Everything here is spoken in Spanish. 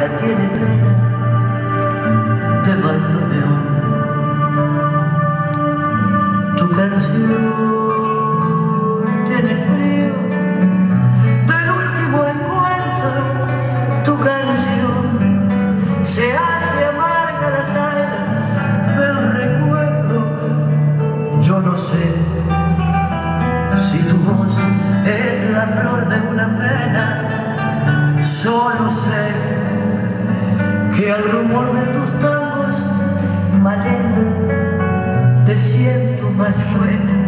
tiene pena de bandoneón. Tu canción tiene frío del último encuentro. Tu canción se hace amarga la sal del recuerdo. Yo no sé si tu voz es la flor de una pena solo sé que al rumor de tus tangos, Malena, te siento más buena,